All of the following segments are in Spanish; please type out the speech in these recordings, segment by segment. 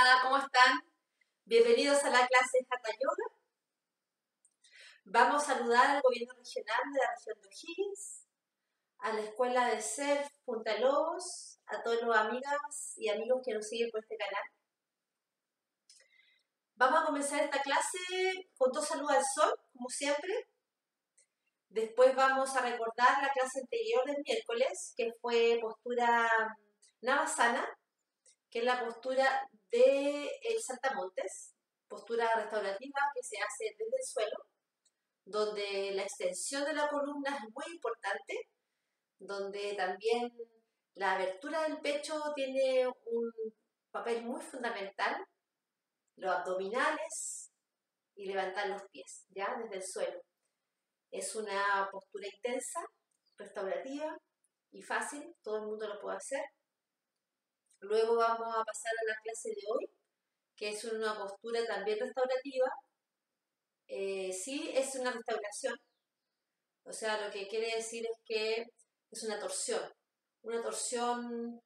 Hola, ¿cómo están? Bienvenidos a la clase Hatha Yoga. Vamos a saludar al gobierno regional de la región de O'Higgins, a la escuela de SERF Punta Lobos, a todos los amigas y amigos que nos siguen por este canal. Vamos a comenzar esta clase con dos saludos al sol, como siempre. Después vamos a recordar la clase anterior del miércoles, que fue postura Navasana, que es la postura de el saltamontes, postura restaurativa que se hace desde el suelo, donde la extensión de la columna es muy importante, donde también la abertura del pecho tiene un papel muy fundamental, los abdominales y levantar los pies, ya desde el suelo. Es una postura intensa, restaurativa y fácil, todo el mundo lo puede hacer. Luego vamos a pasar a la clase de hoy, que es una postura también restaurativa. Eh, sí, es una restauración. O sea, lo que quiere decir es que es una torsión. Una torsión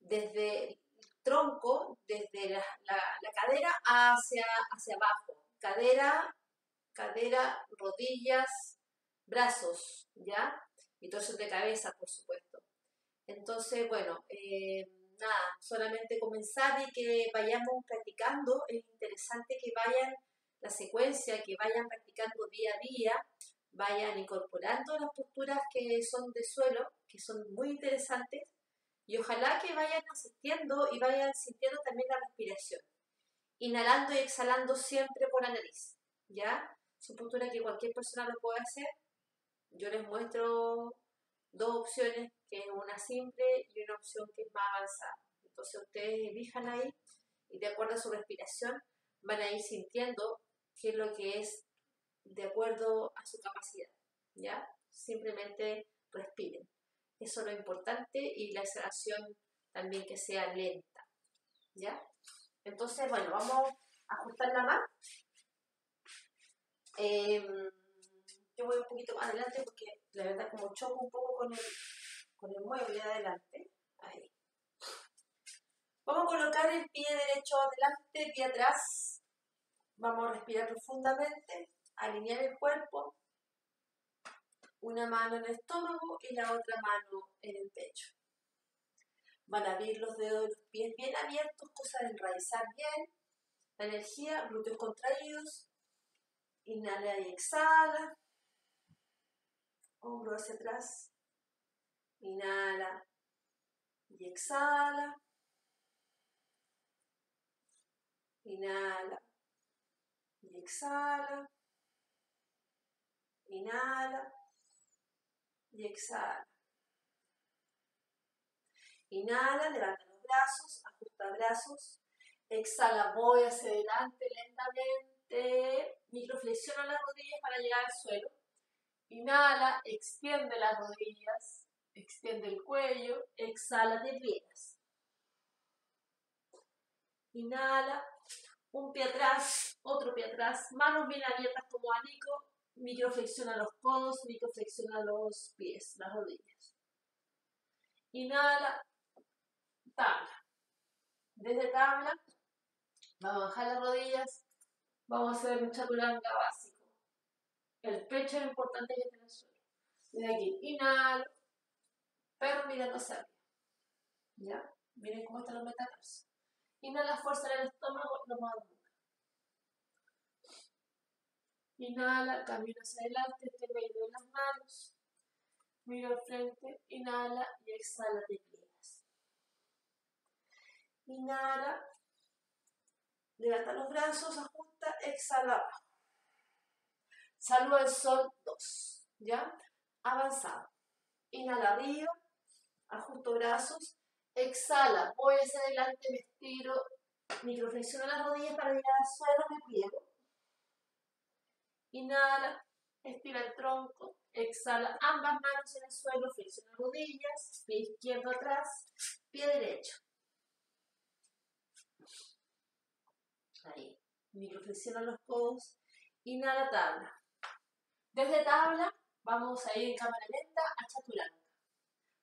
desde el tronco, desde la, cadera hacia, hacia abajo. Cadera, cadera, rodillas, brazos, ¿ya? Y torsión de cabeza, por supuesto. Entonces, bueno, eh, nada, solamente comenzar y que vayamos practicando. Es interesante que vayan la secuencia, que vayan practicando día a día, vayan incorporando las posturas que son de suelo, que son muy interesantes, y ojalá que vayan asistiendo y vayan sintiendo también la respiración, inhalando y exhalando siempre por la nariz, ¿ya? Son posturas que cualquier persona lo puede hacer. Yo les muestro dos opciones, es una simple y una opción que es más avanzada. Entonces ustedes elijan ahí y de acuerdo a su respiración van a ir sintiendo qué es lo que es de acuerdo a su capacidad. ¿Ya? Simplemente respiren. Eso es lo importante y la exhalación también que sea lenta. ¿Ya? Entonces, bueno, vamos a ajustarla más. Em, yo voy un poquito más adelante porque la verdad como choco un poco con el, con el mueble de adelante. Ahí. Vamos a colocar el pie derecho adelante, pie atrás. Vamos a respirar profundamente, alinear el cuerpo. Una mano en el estómago y la otra mano en el pecho. Van a abrir los dedos de los pies bien abiertos, cosa de enraizar bien la energía, glúteos contraídos. Inhala y exhala hombro hacia atrás, inhala y exhala, inhala y exhala, inhala y exhala. Inhala, levanta los brazos, ajusta brazos, exhala, voy hacia adelante lentamente, microflexiona las rodillas para llegar al suelo. Inhala, extiende las rodillas, extiende el cuello, exhala, pliegas. Inhala, un pie atrás, otro pie atrás, manos bien abiertas como abanico, microflexiona los codos, microflexiona los pies, las rodillas. Inhala, tabla. Desde tabla, vamos a bajar las rodillas, vamos a hacer un chaturanga básico. El pecho es importante que esté en el suelo. Desde aquí, inhalo, perro mirando hacia arriba. ¿Ya? Miren cómo están los metatarsos. Inhala fuerza en el estómago, lo más nunca. Inhala, camino hacia adelante, este medio de las manos. Miro al frente, inhala y exhala, de pliegas. Inhala, levanta los brazos, ajusta, exhala. Saludo al sol 2. ¿Ya? Avanzado. Inhala arriba, ajusto brazos, exhala, voy hacia adelante, me estiro, microflexiono las rodillas para llegar al suelo, me pliego. Inhala, estira el tronco, exhala ambas manos en el suelo, flexiona rodillas, pie izquierdo atrás, pie derecho. Ahí, microflexiona los codos, inhala tabla. Desde tabla vamos a ir en cámara lenta a chaturanga.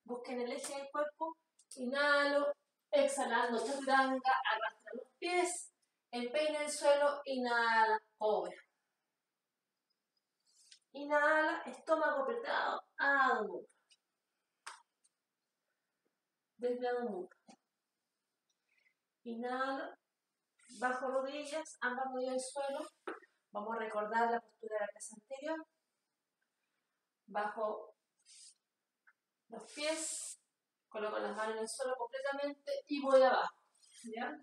Busquen el eje del cuerpo, inhalo, exhalando chaturanga, arrastra los pies, empeina el suelo, inhala, cobra. Inhala, estómago apretado, Adho Desde Adho Inhala, bajo rodillas, ambas rodillas al suelo. Vamos a recordar la postura de la clase anterior. Bajo los pies, coloco las manos en el suelo completamente y voy abajo. ¿Ya?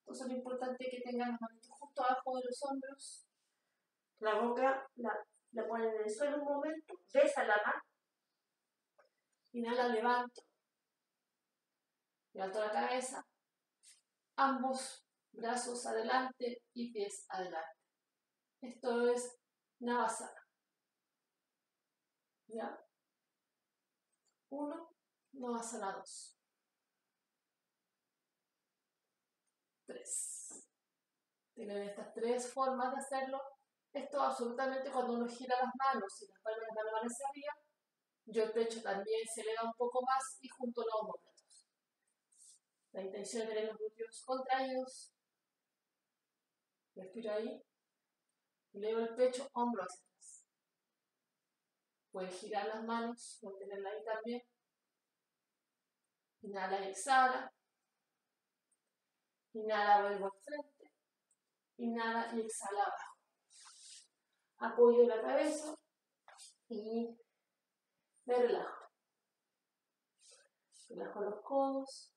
Entonces lo importante es que tengan las manos justo abajo de los hombros. La boca la, la ponen en el suelo un momento, besa la mano. Inhala, levanto. Levanto la cabeza. Ambos brazos adelante y pies adelante. Esto es Navasana. ¿Ya? Uno, Navasana dos. Tres. Tienen estas tres formas de hacerlo. Esto absolutamente cuando uno gira las manos y las palmas de las manos van hacia arriba, yo el pecho también se le da un poco más y junto los hombros. La intención es tener los glúteos contraídos. Respiro ahí. Elevo el pecho, hombro hacia. Puedes girar las manos, mantenerla ahí también. Inhala y exhala. Inhala, vuelvo al frente. Inhala y exhala abajo. Apoyo la cabeza y me relajo. Relajo los codos.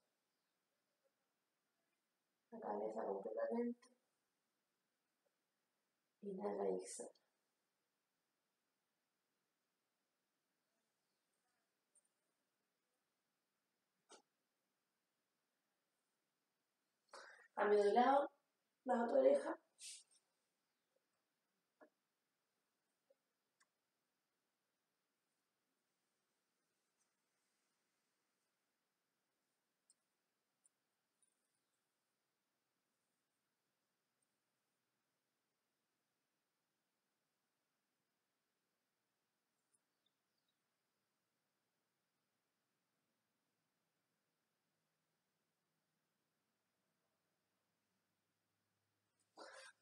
La cabeza completamente. Inhala y exhala. Cambio de lado, la otra oreja.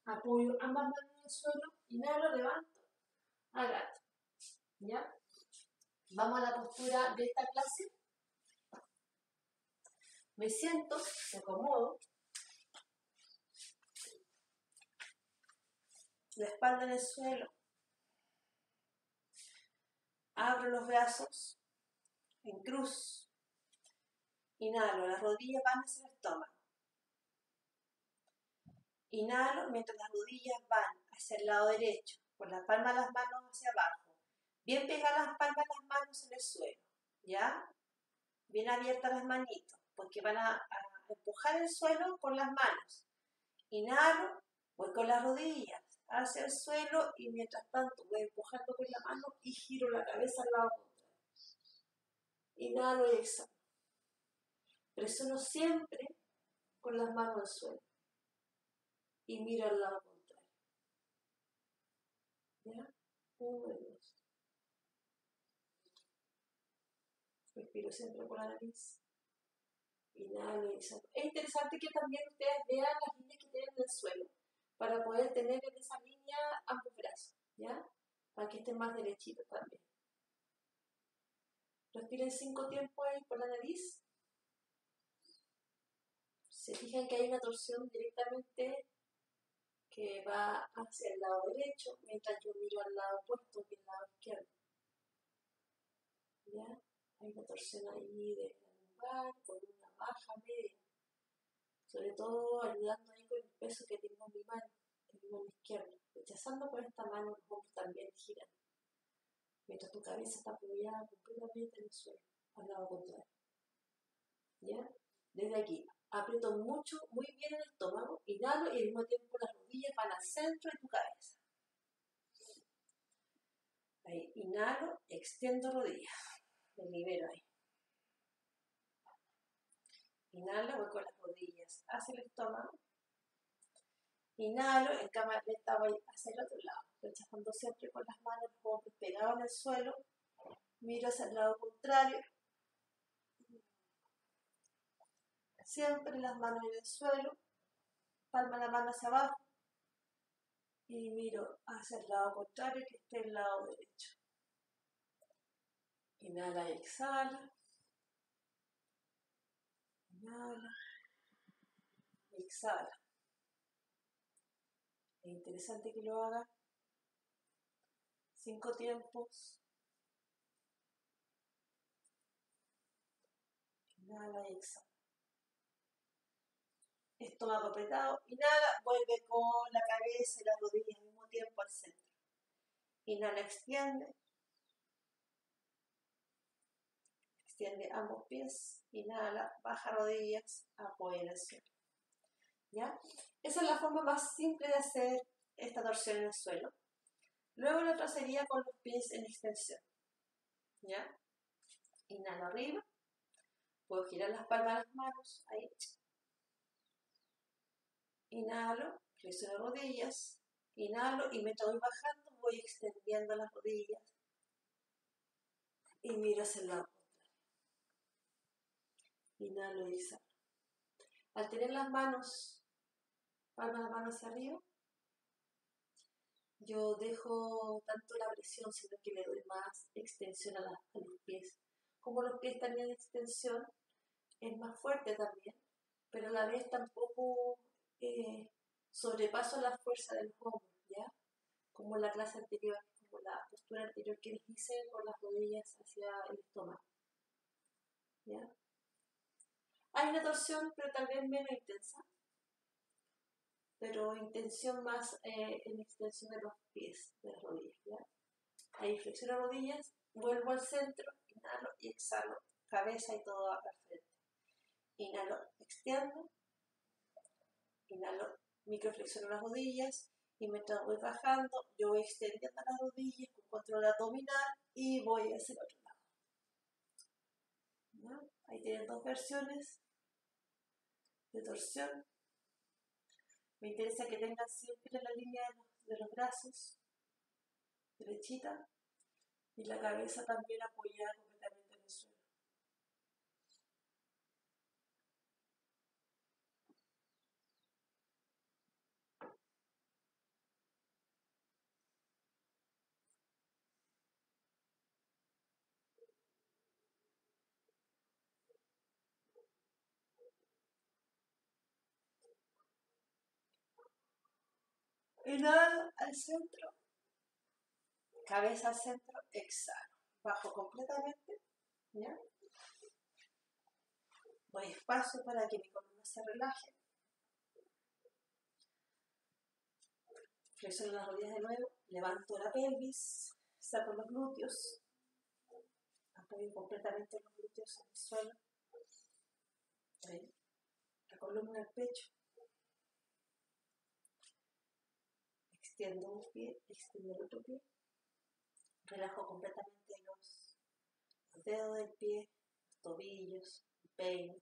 Apoyo ambas manos en el suelo, inhalo, levanto, agacho. ¿Ya? Vamos a la postura de esta clase. Me siento, me acomodo. La espalda en el suelo. Abro los brazos en cruz. Inhalo, las rodillas van hacia el estómago. Inhalo mientras las rodillas van hacia el lado derecho, con la palma de las manos hacia abajo. Bien pegadas las palmas de las manos en el suelo, ¿ya? Bien abiertas las manitos, porque van a, empujar el suelo con las manos. Inhalo, voy con las rodillas hacia el suelo y mientras tanto voy empujando con la mano y giro la cabeza al lado. Inhalo y exhalo. Presiono siempre con las manos al suelo y miro al lado contrario. ¿Ya? Uno y dos. Respiro siempre por la nariz. Inhalo y exhalo. Es interesante que también ustedes vean las líneas que tienen en el suelo para poder tener en esa línea ambos brazos, ¿ya? Para que estén más derechitos también. Respiren cinco tiempos ahí por la nariz. Se fijan que hay una torsión directamente que va hacia el lado derecho, mientras yo miro al lado opuesto, que es el lado izquierdo. ¿Ya? Hay una torsión ahí de lumbar, con una baja media. Sobre todo ayudando ahí con el peso que tengo en mi mano, en mi mano izquierda. Rechazando con esta mano, los hombros también giran. Mientras tu cabeza está apoyada completamente en el suelo, al lado contrario. ¿Ya? Desde aquí, aprieto mucho, muy bien el estómago, inhalo y al mismo tiempo las rodillas van al centro de tu cabeza. Inhalo, extiendo rodillas, me libero ahí. Inhalo, voy con las rodillas hacia el estómago. Inhalo, en cámara lenta voy hacia el otro lado, rechazando siempre con las manos, los hombros pegados en el suelo. Miro hacia el lado contrario, siempre las manos en el suelo, palmas de la mano hacia abajo y miro hacia el lado contrario que esté el lado derecho. Inhala y exhala. Inhala. Exhala. Es interesante que lo haga cinco tiempos. Inhala y exhala. Estómago apretado. Inhala, vuelve con la cabeza y las rodillas al mismo tiempo al centro. Inhala, extiende. Extiende ambos pies. Inhala, baja rodillas, apoya el suelo. ¿Ya? Esa es la forma más simple de hacer esta torsión en el suelo. Luego la otra sería con los pies en extensión. ¿Ya? Inhalo arriba. Puedo girar las palmas de las manos. Ahí. Inhalo, flexiono rodillas. Inhalo y me estoy bajando, voy extendiendo las rodillas. Y miro hacia el lado Inhalo y exhalo. Al tener las manos, palmas de la mano hacia arriba, yo dejo tanto la presión, sino que le doy más extensión a, los pies. Como los pies están en extensión, es más fuerte también, pero a la vez tampoco eh, sobrepaso la fuerza del hombro, ¿ya? Como la clase anterior, como la postura anterior que les hice con las rodillas hacia el estómago. ¿Ya? Hay una torsión, pero tal vez menos intensa, pero intención más eh, en extensión de los pies, de las rodillas. ¿ya? Ahí flexiono rodillas, vuelvo al centro, inhalo y exhalo, cabeza y todo al frente. Inhalo, extiendo, inhalo, microflexiono las rodillas y mientras voy bajando, yo voy extendiendo las rodillas con control abdominal y voy hacia el otro lado. Ahí tienen dos versiones de torsión. Me interesa que tengan siempre la línea de los, brazos derechita y la cabeza también apoyada Inhalo al centro, cabeza al centro, exhalo. Bajo completamente, ¿ya? Voy espacio para que mi columna se relaje. Flexiono las rodillas de nuevo, levanto la pelvis, saco los glúteos, apoyo completamente los glúteos en el suelo. La columna del pecho. Extiendo un pie, extiendo el otro pie, relajo completamente los, dedos del pie, los tobillos, peines,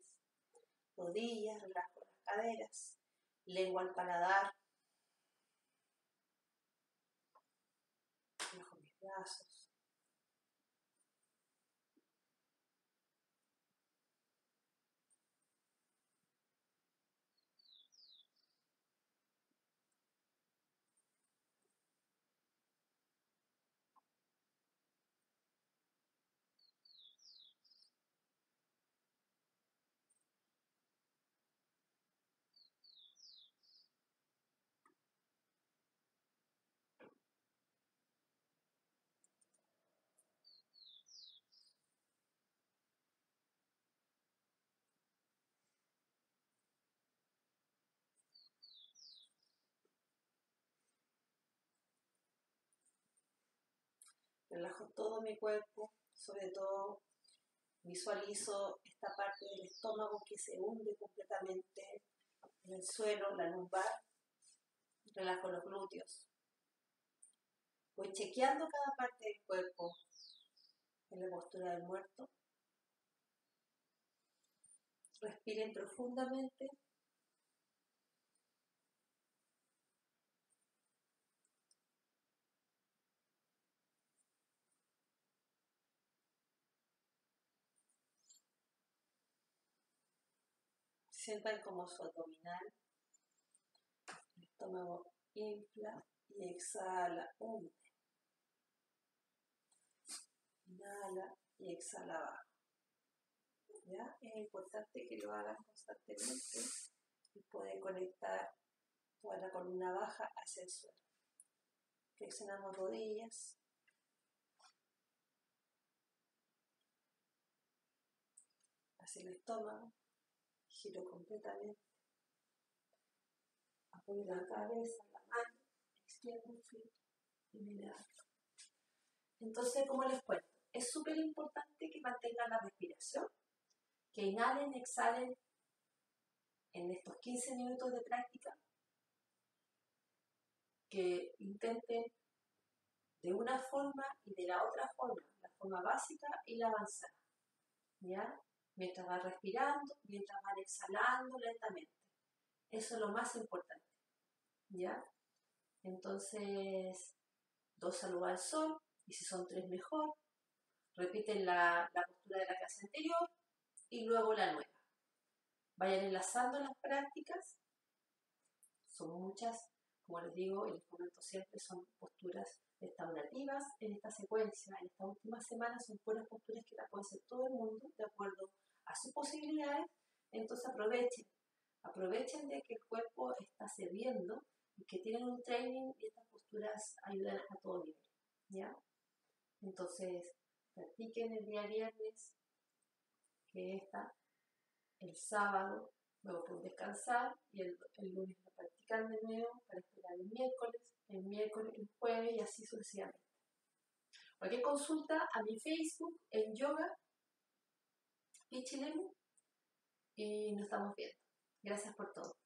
rodillas, relajo las caderas, lengua al paladar, relajo mis brazos, Relajo todo mi cuerpo, sobre todo visualizo esta parte del estómago que se hunde completamente en el suelo, la lumbar. Relajo los glúteos. Voy chequeando cada parte del cuerpo en la postura del muerto. Respiren profundamente Sientan como su abdominal estómago infla y exhala, hunde. Inhala y exhala abajo. ¿Ya? Es importante que lo hagas constantemente y puede conectar toda la columna baja hacia el suelo. Flexionamos rodillas. Hacia el estómago. Giro completamente. Apoyo la cabeza, la mano, extiendo un filo y me Entonces, como les cuento, es súper importante que mantengan la respiración, que inhalen, exhalen en estos 15 minutos de práctica que intenten de una forma y de la otra forma, la forma básica y la avanzada, ¿ya? Mientras van respirando, mientras van exhalando lentamente. Eso es lo más importante, ¿ya? Entonces, dos saludos al sol, y si son tres mejor. Repiten la, la postura de la clase anterior y luego la nueva. Vayan enlazando las prácticas, son muchas, como les digo y les comento siempre, son posturas restaurativas en esta secuencia, en esta última semana son puras posturas que la puede hacer todo el mundo de acuerdo a sus posibilidades, entonces aprovechen, aprovechen de que el cuerpo está cediendo y que tienen un training y estas posturas ayudan a todo nivel, ¿ya? Entonces, practiquen el día viernes, que está el sábado, luego pueden descansar y el, el lunes lo practican de nuevo para esperar el miércoles, el miércoles, el jueves y así sucesivamente. Cualquier consulta a mi Facebook en yoga Pichilemu y nos estamos viendo. Gracias por todo.